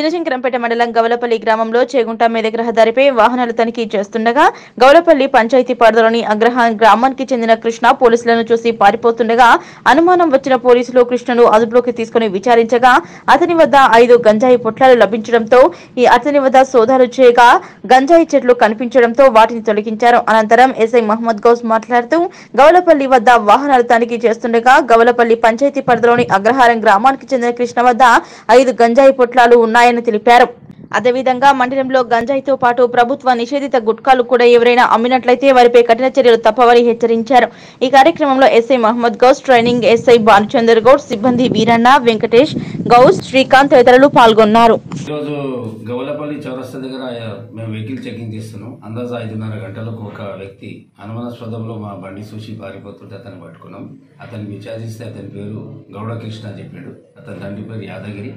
చినశంకరంపేట మండలం గవలపల్లి గ్రామంలో చేగుంట మెదక్ రహదారిపై వాహనాలు తనిఖీ చేస్తుండగా గవలపల్లి పంచాయతీ పరిధిలోని అగ్రహారం గ్రామానికి చెందిన కృష్ణ పోలీసులను చూసి పారిపోతుండగా అనుమానం వచ్చిన పోలీసులు కృష్ణను అదుపులోకి తీసుకుని విచారించగా అతని వద్ద ఐదు గంజాయి పొట్లాలు లభించడంతో ఈ అతని వద్ద సోదాలు చేయగా గంజాయి చెట్లు కనిపించడంతో వాటిని తొలగించారు. అనంతరం ఎస్ఐ మహమ్మద్ గౌస్ మాట్లాడుతూ గవలపల్లి వద్ద వాహనాలు తనిఖీ చేస్తుండగా గవలపల్లి పంచాయతీ పరిధిలోని అగ్రహారం గ్రామానికి చెందిన కృష్ణ వద్ద ఐదు గంజాయి పొట్లాలు ఉన్నాయి. ఆయన తెలిపారు. అదేవిధంగా మండలంలో గంజాయితో పాటు ప్రభుత్వ నిషేధిత గుట్కాలు కూడా ఎవరైనా అమ్మినట్లయితే వారిపై కఠిన చర్యలు తప్పవని హెచ్చరించారు. ఈ కార్యక్రమంలో S I Mohammed Ghouse training S I Bhanuchander Goud సిబ్బంది వీరన్న వెంకటేష్ గౌస్ శ్రీకాంత్ తదితరులు పాల్గొన్నారు. ఈరోజు గవలపల్లి చౌరస్తా దగ్గర మేము వెహికల్ చెకింగ్ చేస్తున్నాం. అందాజ ఐదున్నర గంటలకు ఒక వ్యక్తి అనుమానాస్పదంలో మా బండి చూసి పారిపోతుంటే అతను పట్టుకున్నాం. అతన్ని విచారిస్తే అతని పేరు గౌడకృష్ణ చెప్పాడు. అతని తండ్రి పేరు యాదగిరి.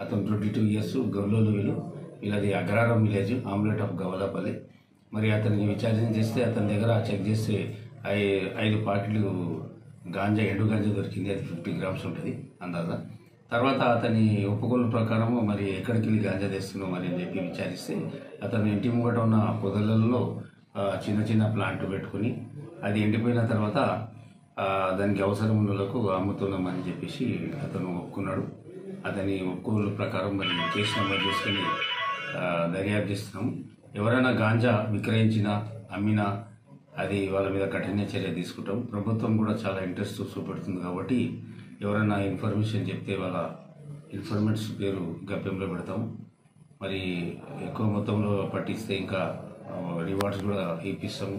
అతను ట్వంటీ టూ ఇయర్స్ గౌలోలు వీలు వీళ్ళది Agraram village hamlet of Gavalapalli. మరి అతనికి విచారణ చేస్తే అతని దగ్గర చెక్ చేస్తే ఐ- ఐదు పాకెట్లు గాంజా ఎండు గాంజా దొరికింది. అది ఫిఫ్టీ గ్రామ్స్ ఉంటుంది అందాజ. తర్వాత అతని ఒప్పుకోలు ప్రకారం మరి ఎక్కడికి వెళ్ళి గాంజా తెస్తున్నావు మరి అని చెప్పి విచారిస్తే అతను ఇంటి ముంగట ఉన్న పొదలలో చిన్న చిన్న ప్లాంట్ పెట్టుకుని అది ఎండిపోయిన తర్వాత దానికి అవసరం ఉన్నలకు అమ్ముతున్నామని చెప్పేసి అతను ఒప్పుకున్నాడు. అతని ఒప్పుకోలు ప్రకారం మరి కేసు నమోదు చేసుకుని దర్యాప్తు చేస్తున్నాము. ఎవరైనా గాంజా విక్రయించినా అమ్మినా అది వాళ్ళ మీద కఠిన చర్య తీసుకుంటాం ప్రభుత్వం కూడా చాలా ఇంట్రెస్ట్ చూపెడుతుంది కాబట్టి ఎవరైనా ఇన్ఫర్మేషన్ చెప్తే వాళ్ళ ఇన్ఫర్మెంట్స్ పేరు గప్యంలో పెడతాం మరి ఎక్కువ మొత్తంలో పట్టిస్తే ఇంకా రివార్డ్స్ కూడా ఇప్పిస్తాము.